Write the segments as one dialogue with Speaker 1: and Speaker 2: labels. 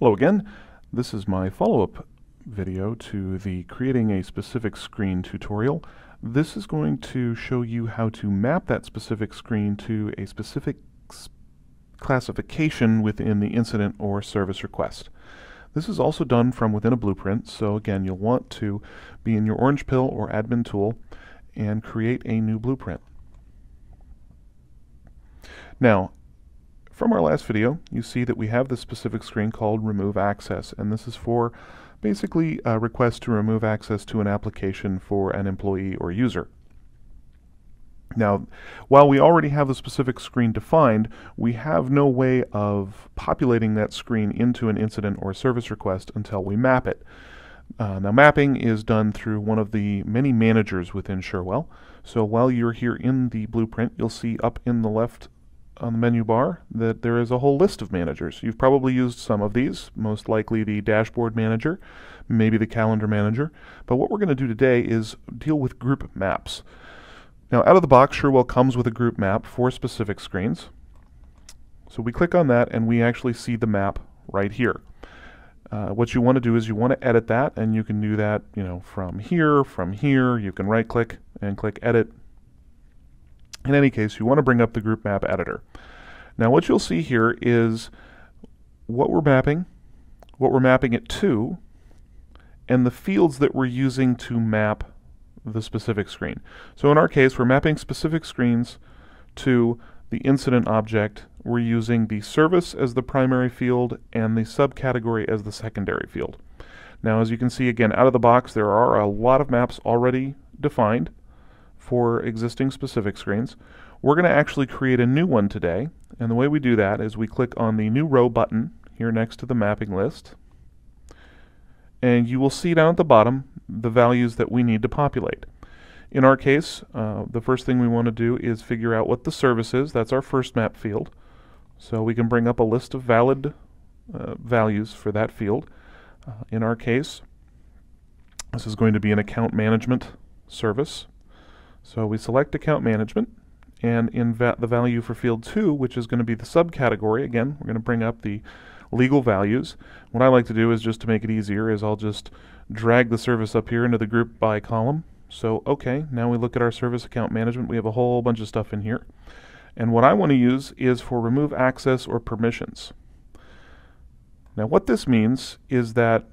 Speaker 1: Hello again. This is my follow-up video to the creating a specific screen tutorial. This is going to show you how to map that specific screen to a specific classification within the incident or service request. This is also done from within a blueprint, so again you'll want to be in your orange pill or admin tool and create a new blueprint. Now, from our last video, you see that we have this specific screen called Remove Access, and this is for basically a request to remove access to an application for an employee or user. Now, while we already have the specific screen defined, we have no way of populating that screen into an incident or service request until we map it. Uh, now, mapping is done through one of the many managers within Cherwell. So while you're here in the blueprint, you'll see up in the left on the menu bar that there is a whole list of managers. You've probably used some of these, most likely the dashboard manager, maybe the calendar manager. But what we're going to do today is deal with group maps. Now out of the box, Cherwell comes with a group map for specific screens. So we click on that and we actually see the map right here. Uh, what you want to do is you want to edit that and you can do that you know from here, from here, you can right click and click edit in any case, you want to bring up the group map editor. Now what you'll see here is what we're mapping, what we're mapping it to, and the fields that we're using to map the specific screen. So in our case, we're mapping specific screens to the incident object. We're using the service as the primary field and the subcategory as the secondary field. Now as you can see again out of the box there are a lot of maps already defined for existing specific screens. We're going to actually create a new one today, and the way we do that is we click on the New Row button here next to the mapping list, and you will see down at the bottom the values that we need to populate. In our case, uh, the first thing we want to do is figure out what the service is. That's our first map field. So we can bring up a list of valid uh, values for that field. Uh, in our case, this is going to be an account management service. So we select account management and in va the value for field 2, which is going to be the subcategory, again, we're going to bring up the legal values. What I like to do is just to make it easier is I'll just drag the service up here into the group by column. So okay, now we look at our service account management. We have a whole bunch of stuff in here. And what I want to use is for remove access or permissions. Now what this means is that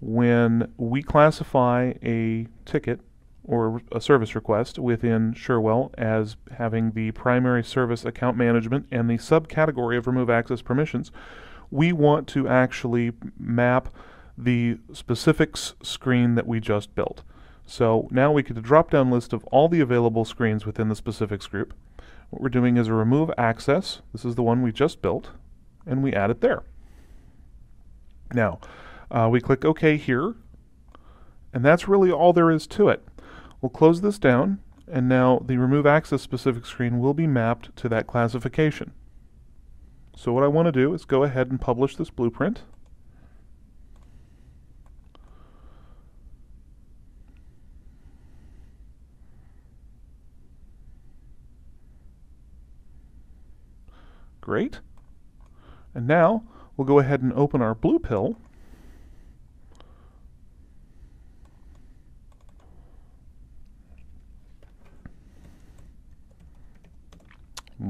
Speaker 1: when we classify a ticket or a service request within Cherwell as having the primary service account management and the subcategory of remove access permissions, we want to actually map the specifics screen that we just built. So now we get a drop-down list of all the available screens within the specifics group. What we're doing is a remove access. This is the one we just built, and we add it there. Now, uh, we click OK here, and that's really all there is to it. We'll close this down, and now the remove access specific screen will be mapped to that classification. So what I want to do is go ahead and publish this blueprint. Great. And now we'll go ahead and open our blue pill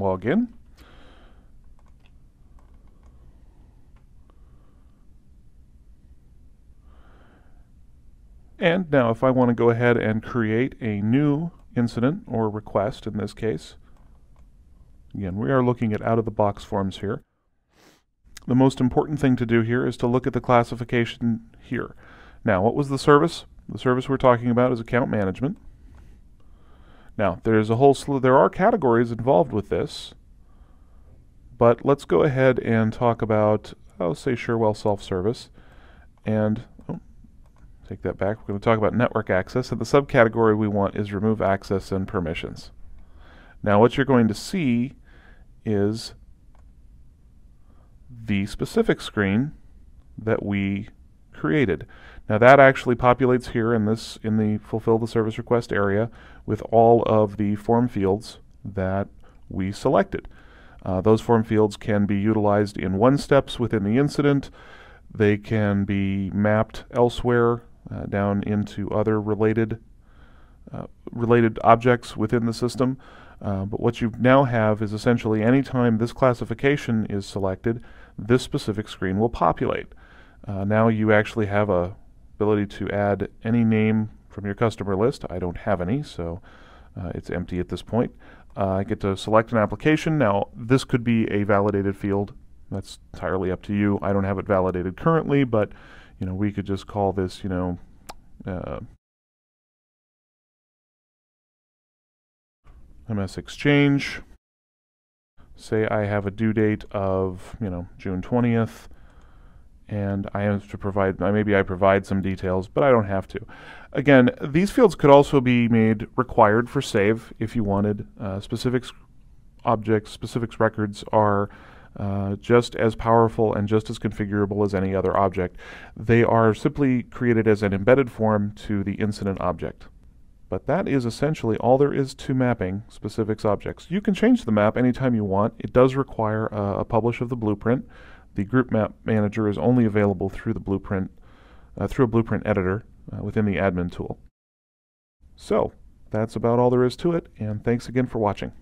Speaker 1: log. And now if I want to go ahead and create a new incident or request in this case, again, we are looking at out-of-the-box forms here. The most important thing to do here is to look at the classification here. Now, what was the service? The service we're talking about is account management. Now, there's a whole slew, there are categories involved with this, but let's go ahead and talk about, I'll say Cherwell Self-Service, and oh, take that back. We're going to talk about network access, and the subcategory we want is remove access and permissions. Now, what you're going to see is the specific screen that we created. Now that actually populates here in this in the fulfill the service request area with all of the form fields that we selected. Uh, those form fields can be utilized in one steps within the incident. They can be mapped elsewhere uh, down into other related uh, related objects within the system. Uh, but what you now have is essentially anytime this classification is selected, this specific screen will populate. Uh, now you actually have a ability to add any name from your customer list. I don't have any, so uh, it's empty at this point. Uh, I get to select an application. Now, this could be a validated field. That's entirely up to you. I don't have it validated currently, but you know, we could just call this, you know, uh, MS Exchange. Say I have a due date of, you know, June 20th, and I have to provide, maybe I provide some details, but I don't have to. Again, these fields could also be made required for save if you wanted. Uh, specifics objects, specifics records are uh, just as powerful and just as configurable as any other object. They are simply created as an embedded form to the incident object. But that is essentially all there is to mapping specifics objects. You can change the map anytime you want. It does require uh, a publish of the blueprint. The group map manager is only available through the blueprint, uh, through a blueprint editor uh, within the admin tool. So, that's about all there is to it, and thanks again for watching.